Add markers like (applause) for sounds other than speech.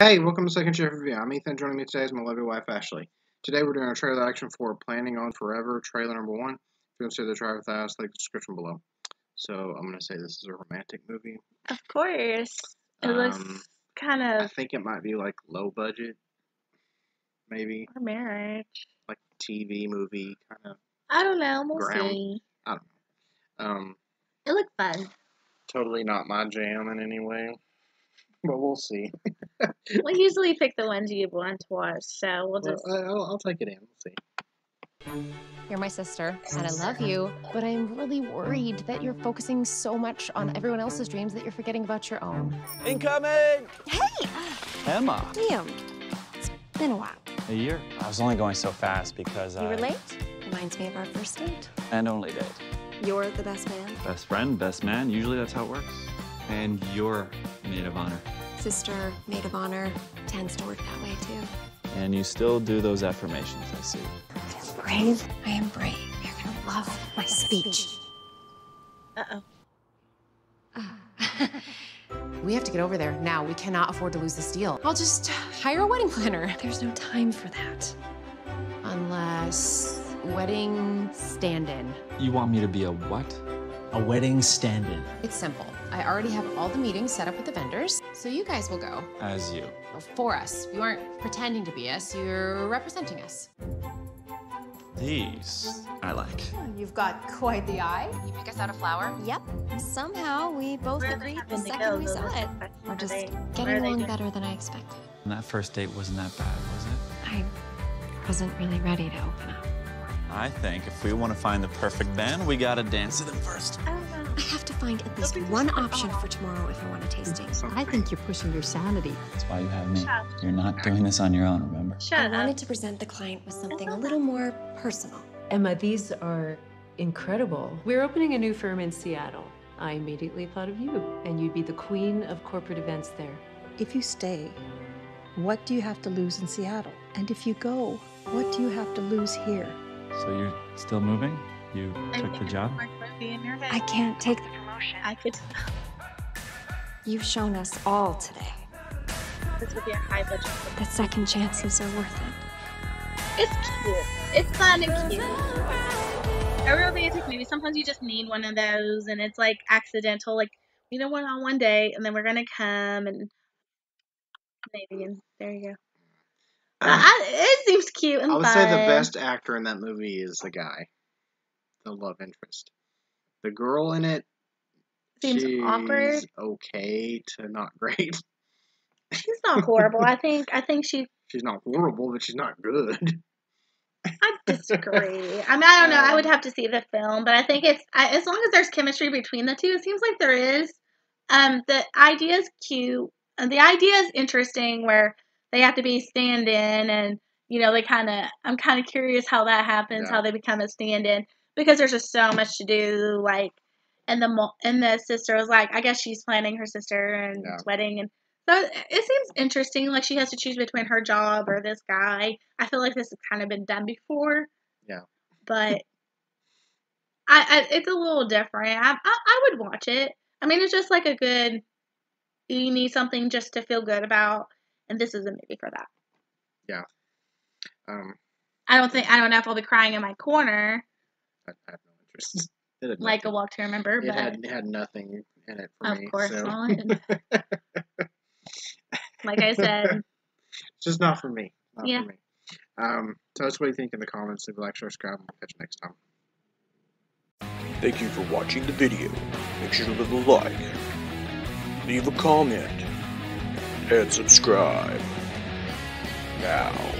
Hey, welcome to Second Shift Review. I'm Ethan. Joining me today is my lovely wife, Ashley. Today we're doing a trailer action for Planning on Forever, trailer number one. If you want to see the trailer with us, link the description below. So I'm going to say this is a romantic movie. Of course. It looks kind of... I think it might be like low budget, maybe a marriage. like TV movie kind of. I don't know. We'll Ground. see. Um, It looked fun. totally not my jam in any way, (laughs) but we'll see. we usually pick the ones you want to watch, so we'll Well, just. I- I'll, I'll take it in. We'll see. You're my sister, and I love you, but I'm really worried that you're focusing so much on everyone else's dreams that you're forgetting about your own. Incoming! Hey, Emma. Liam. It's been a while. A year. I was only going so fast because You I... were late? Reminds me of our first date. And only date. You're the best man. Best friend, best man. Usually that's how it works. And you're maid of honor. Sister, maid of honor, tends to work that way too. And you still do those affirmations, I see. I am brave? I am brave. You're gonna love my speech. Uh oh. (laughs) We have to get over there now. We cannot afford to lose this deal. I'll just hire a wedding planner. There's no time for that. Unless wedding stand-in. You want me to be a what? A wedding stand-in. It's simple. I already have all the meetings set up with the vendors, so you guys will go. As you. For us. You aren't pretending to be us, you're representing us. These I like. You've got quite the eye. You pick us out a flower? Yep. Somehow we both Where agreed the second go, we saw it. We're just they- getting along better than I expected. And that first date wasn't that bad, was it? I wasn't really ready to open up. I think if we want to find the perfect band, we gotta dance to them first. I don't know. I have to find at least one option for tomorrow if I want a tasting. I think you're pushing your sanity. That's why you have me. You're not doing this on your own, remember? I up. wanted to present the client with something a little more personal. Emma, these are incredible. We're opening a new firm in Seattle. I immediately thought of you, and you'd be the queen of corporate events there. If you stay, what do you have to lose in Seattle? And if you go, what do you have to lose here? So you're still moving? You I took the job? a smart movie in your head. I can't take the promotion. I could. You've shown us all today This would be a high budget. movie. that second chances are worth it. It's cute. It's fun and cute. A romantic movie. Sometimes you just need one of those, and it's like accidental. Like we don't want on one day, and then we're gonna come and maybe, and there you go. But I, it seems cute and I would fun. say the best actor in that movie is the guy, the love interest. The girl in it Seems she's awkward. Okay to not great. (laughs) She's not horrible. I think. I think she. She's not horrible, but she's not good. I (laughs) disagree. I mean, I don't know. I would Um, have to see the film, but I think it's I, as long as there's chemistry between the two. It seems like there is. Um, the idea is cute, and the idea is interesting. Where they have to be stand-in, and you know, they kind of. I'm kind of curious how that happens, Yeah. how they become a stand-in, because there's just so much to do. Like, and the and the sister was like, I guess she's planning her sister and Yeah. wedding, and so it seems interesting. Like she has to choose between her job or this guy. I feel like this has kind of been done before. Yeah. But I, I it's a little different. I, I I would watch it. I mean, it's just like a good. You need something just to feel good about, and this is a movie for that. Um, I don't think I don't know if I'll be crying in my corner I, I have no interest. It had like a walk to remember, It but had had nothing in it for of me. course so. not. (laughs) like I said, It's just not for me. Not Yeah. for me. Um, tell us what you think in the comments. Leave a like, share, subscribe, and we'll catch you next time. Thank you for watching the video. Make sure to leave a like, leave a comment, and subscribe. Now.